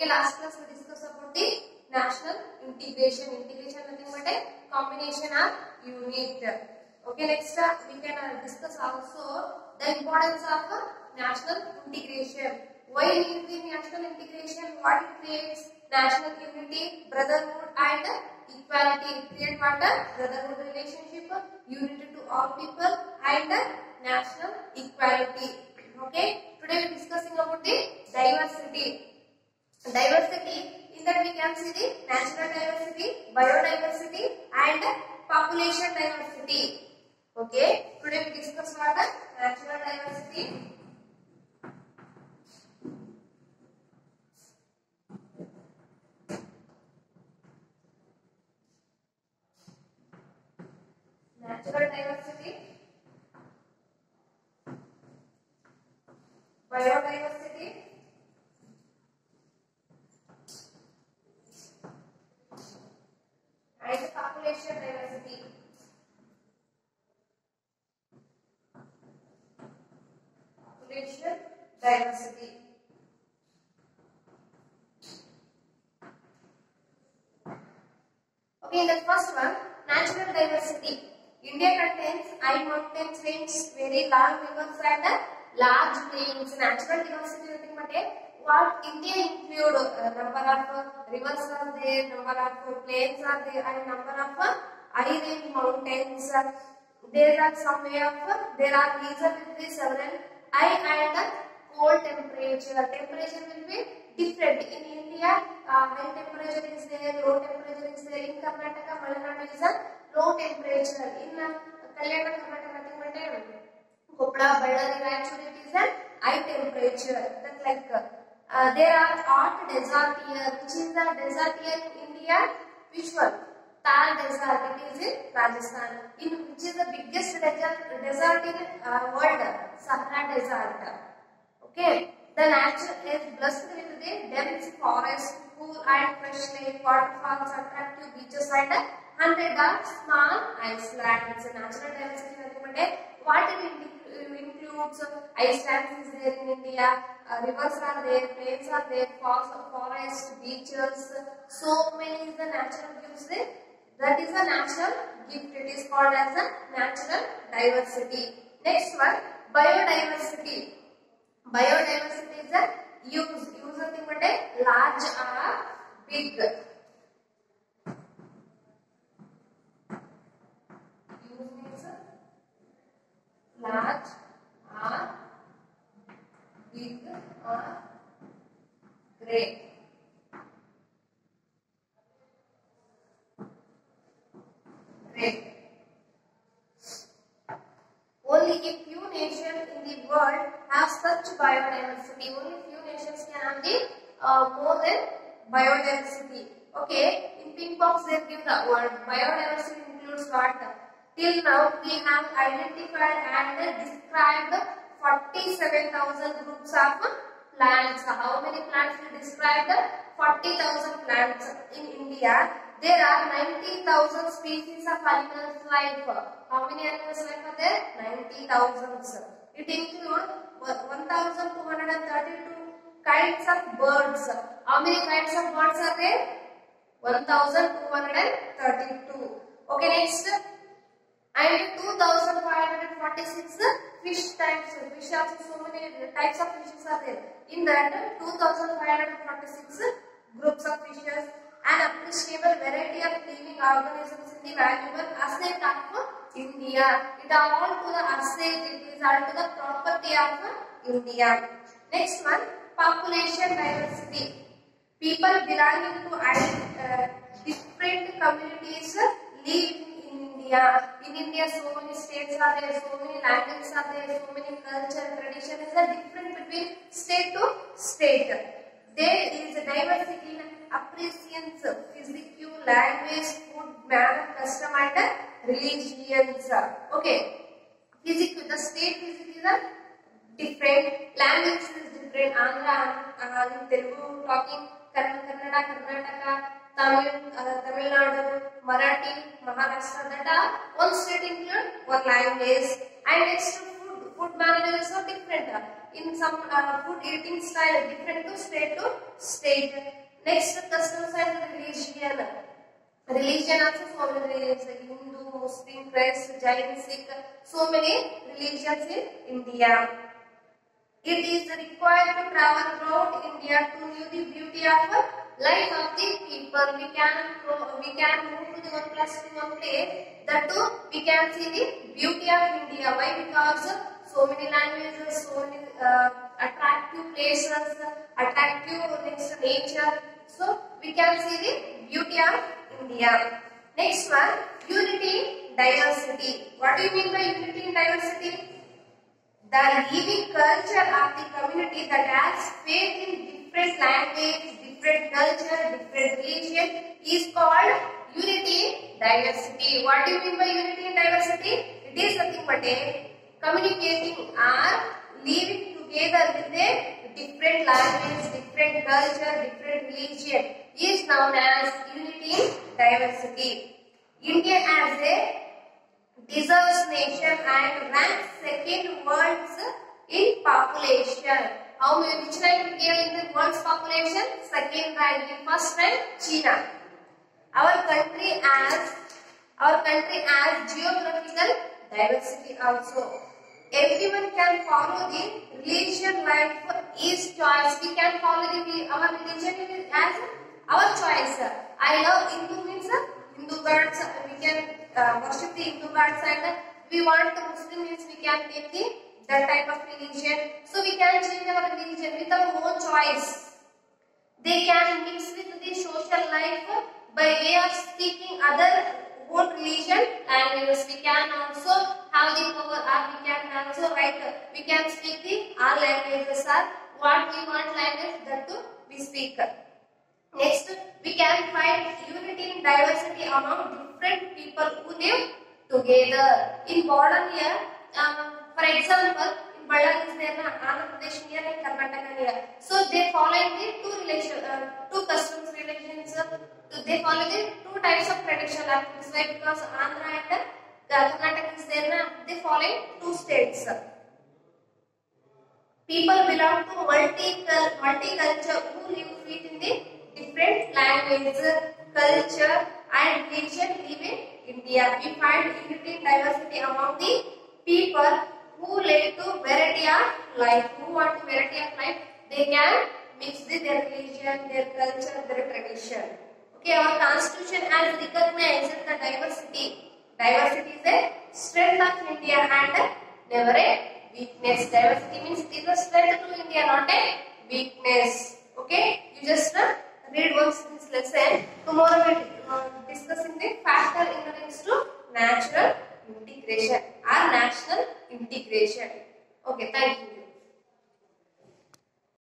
Okay, last class we discussed about the national integration. Integration nothing but a combination of unit. Okay, next uh, we can uh, discuss also the importance of uh, national integration. Why need the national integration? What it creates? National unity, brotherhood and equality. It create what? uh, Brotherhood relationship, unity to all people and uh, national equality. Okay, today we are discussing about the diversity diversity in that we can see the natural diversity biodiversity and population diversity. Okay today we discuss what the natural diversity natural diversity biodiversity and population diversity. Population Okay, in the first one, natural diversity. India contains high mountains, ranges, very long rivers and large plains. Natural diversity nothing but what India include uh, number of rivers are there, number of plains are there, and number of high range mountains. There are some way of there are will be several high and cold temperature. Temperature will be different in India. Uh, high temperature is there, low temperature is there. In Karnataka, Malenadu is a low temperature. In uh, Kalyana Karnataka, nothing but a Ballari, Raichur, it is a high temperature. That like uh, uh, there are hot desert here. Which is the desert here in India? Which one? Thar desert. It is in Rajasthan. In which is the biggest desert, desert in uh, world? Sahara desert. Okay. The nature is blessed with the dense forest, cool and fresh lake, waterfalls, attractive beaches and hundred of small islands. Natural diversity what it includes islands is there in India, uh, rivers are there, plains are there, forest, forest, beaches, so many is the natural gifts there. That is a natural gift. It is called as a natural diversity. Next one, biodiversity. Biodiversity is a use. Use a large or big. Use means large or big or great. Great. Only a few nations in the world such biodiversity. Only few nations can have the uh, more than biodiversity. Okay, in pink box they give the word biodiversity includes what? Till now we have identified and described 47,000 groups of plants. How many plants we described? 40,000 plants in India. There are 90,000 species of animals life. How many animals life are there? 90,000. It includes 1,232 kinds of birds. How many kinds of birds are there? 1,232. Okay, next. And 2,546 fish types. Fish also so many types of fishes are there. In that, 2,546 groups of fishes and appreciable variety of living organisms in the valuable asset of India. It are all to the asset, it is all to the property of India. Next one, population diversity. People belonging to uh, different communities live in India. In India, so many states are there, so many languages are there, so many culture, tradition is a different between state to state. There is a diversity in appreciations, physical, language, food, manner, custom and religions. Okay. Physical, the state physical is a different, language is different. Andhra, uh, Telugu, talking Kannada, Karnataka, Tamil, uh, Tamil Nadu, Marathi, Maharashtra, that are one state include one language. And next food, is so different. In some uh, food eating style, different to state to state. Next, customs and religion. Religion also so many religions Hindu, Muslim, Jain, Sikh, so many religions in India. It is required to travel throughout India to know the beauty of life of the people. We can we can move to the one place to one place. That too, we can see the beauty of India. Why? Because so many languages, so many uh, attractive places, attractive next nature. So we can see the beauty of India. Next one, unity diversity. What do you mean by unity in diversity? The living culture of the community that has faith in different language, different culture, different religion is called unity diversity. What do you mean by unity in diversity? It is nothing but a communicating or living together with a different language, different culture, different religion is known as unity in diversity. India as a diverse nation and ranks second world's in population. How many which rank in the world's population? Second rank. In first rank, China. Our country as our country as geographical diversity also. Everyone can follow the religion life is choice. We can follow the our religion as our choice. I love Hindu means Hindu gods. We can uh, worship the Hindu gods and we want the Muslim means we can take the that type of religion. So we can change our religion with our own choice. They can mix with the social life by way of speaking other own religion languages. We can also have the power or we can also write, we can speak the our languages or what we want language that to we speak. Next, we can find unity in diversity among different people who live together. In modern year, um, for example, Ballari Andhra Pradesh near and Karnataka near. So they follow the two relation, uh, two customs relations. Uh, they follow the two types of traditional activities. Why? Because Andhra and uh, Karnataka is there, na, they follow two states. People belong to multi multicultural who live fit in the different languages, culture, and religion live in India. We find unity diversity among the people who live to variety of life. Who want variety of life, they can mix with their religion, their culture, their tradition. Okay, our constitution has recognized the diversity. Diversity is a strength of India and never a weakness. Diversity means it is a strength to India, not a weakness.